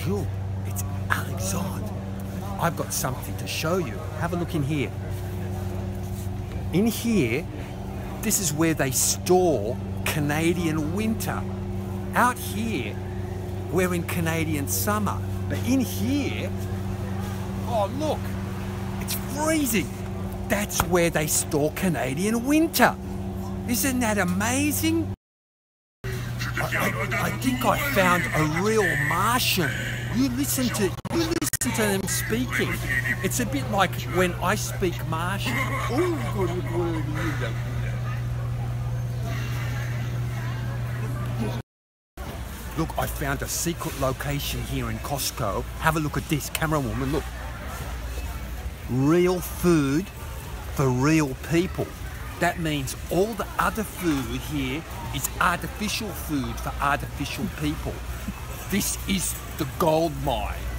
Bonjour, it's Alexandre. I've got something to show you. Have a look in here. In here, this is where they store Canadian winter. Out here, we're in Canadian summer. But in here, oh look, it's freezing. That's where they store Canadian winter. Isn't that amazing? I, I, I think I found a real Martian. You listen to you listen to them speaking. It's a bit like when I speak Martian. Look, I found a secret location here in Costco. Have a look at this, camera woman. Look, real food for real people. That means all the other food here is artificial food for artificial people. This is the gold mine.